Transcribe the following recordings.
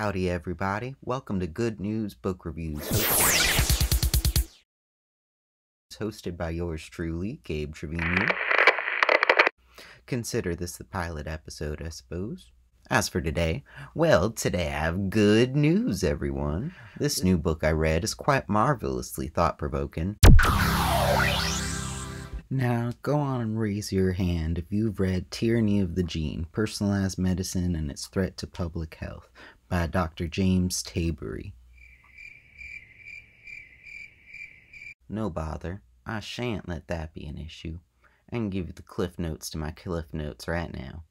Howdy, everybody. Welcome to Good News Book Reviews, hosted, hosted by yours truly, Gabe Trevino. Consider this the pilot episode, I suppose. As for today, well, today I have good news, everyone. This new book I read is quite marvelously thought provoking. Now, go on and raise your hand if you've read Tyranny of the Gene Personalized Medicine and Its Threat to Public Health by Dr. James Tabery. No bother, I shan't let that be an issue. I can give you the cliff notes to my cliff notes right now.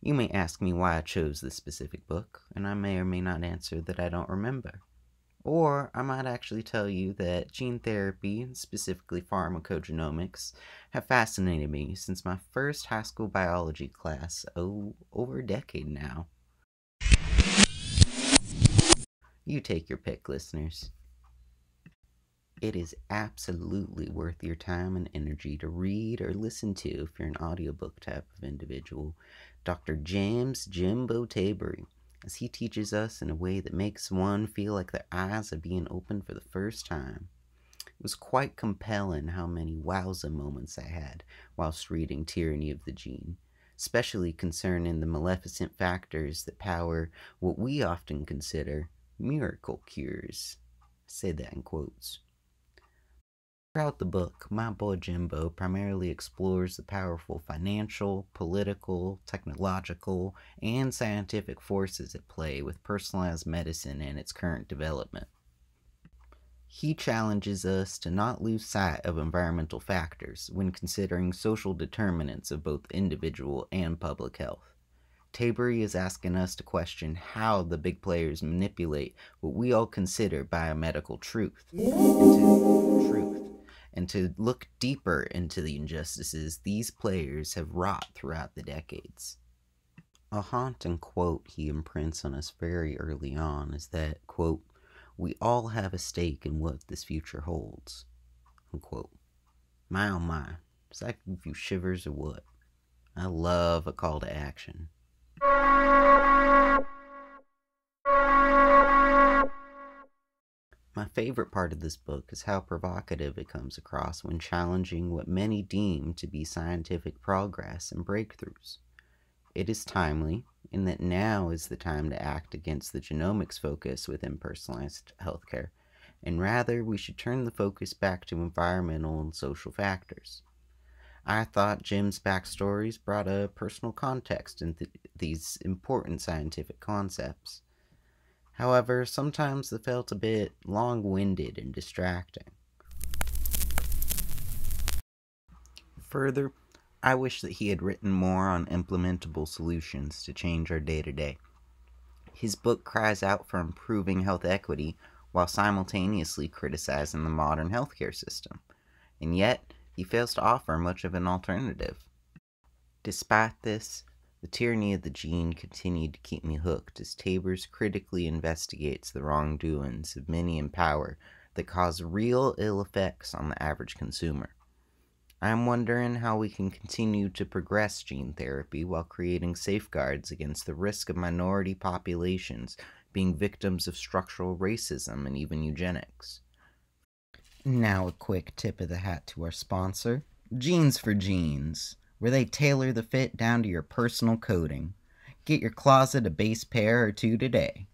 You may ask me why I chose this specific book, and I may or may not answer that I don't remember. Or I might actually tell you that gene therapy, and specifically pharmacogenomics, have fascinated me since my first high school biology class, oh, over a decade now. You take your pick, listeners. It is absolutely worth your time and energy to read or listen to if you're an audiobook type of individual. Dr. James Jimbo Tabery as he teaches us in a way that makes one feel like their eyes are being opened for the first time. It was quite compelling how many wowza moments I had whilst reading Tyranny of the Gene, especially concerning the maleficent factors that power what we often consider miracle cures. Say that in quotes. Throughout the book, my boy Jimbo primarily explores the powerful financial, political, technological, and scientific forces at play with personalized medicine and its current development. He challenges us to not lose sight of environmental factors when considering social determinants of both individual and public health. Tabery is asking us to question how the big players manipulate what we all consider biomedical truth into truth and to look deeper into the injustices these players have wrought throughout the decades. A haunting quote he imprints on us very early on is that, quote, we all have a stake in what this future holds, unquote. My oh my, does that give you shivers or what? I love a call to action. My favorite part of this book is how provocative it comes across when challenging what many deem to be scientific progress and breakthroughs. It is timely in that now is the time to act against the genomics focus within personalized healthcare, and rather we should turn the focus back to environmental and social factors. I thought Jim's backstories brought a personal context into these important scientific concepts. However, sometimes they felt a bit long winded and distracting. Further, I wish that he had written more on implementable solutions to change our day to day. His book cries out for improving health equity while simultaneously criticizing the modern healthcare system, and yet he fails to offer much of an alternative. Despite this, the tyranny of the gene continued to keep me hooked as Tabers critically investigates the wrongdoings of many in power that cause real ill effects on the average consumer. I am wondering how we can continue to progress gene therapy while creating safeguards against the risk of minority populations being victims of structural racism and even eugenics. Now, a quick tip of the hat to our sponsor Jeans for Jeans, where they tailor the fit down to your personal coding. Get your closet a base pair or two today.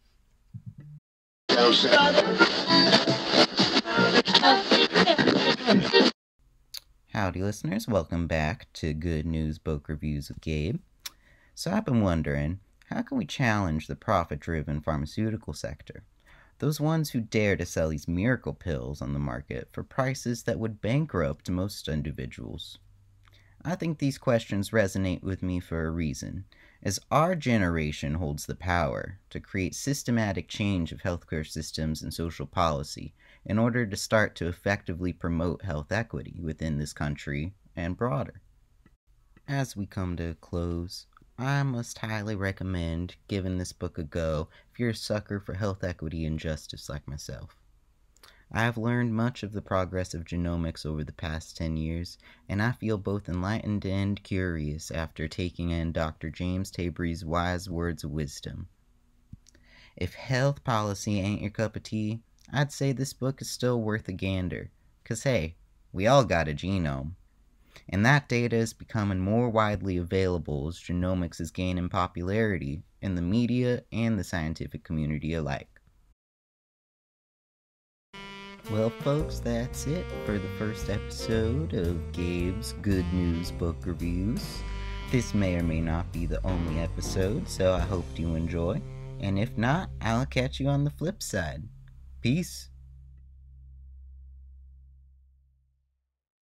Howdy, listeners. Welcome back to Good News Book Reviews with Gabe. So, I've been wondering how can we challenge the profit driven pharmaceutical sector? Those ones who dare to sell these miracle pills on the market for prices that would bankrupt most individuals. I think these questions resonate with me for a reason, as our generation holds the power to create systematic change of healthcare systems and social policy in order to start to effectively promote health equity within this country and broader. As we come to a close, I must highly recommend giving this book a go if you're a sucker for health equity and justice like myself. I have learned much of the progress of genomics over the past 10 years, and I feel both enlightened and curious after taking in Dr. James Tabery's wise words of wisdom. If health policy ain't your cup of tea, I'd say this book is still worth a gander. Cause hey, we all got a genome. And that data is becoming more widely available as genomics is gaining popularity in the media and the scientific community alike. Well, folks, that's it for the first episode of Gabe's Good News Book Reviews. This may or may not be the only episode, so I hope you enjoy. And if not, I'll catch you on the flip side. Peace.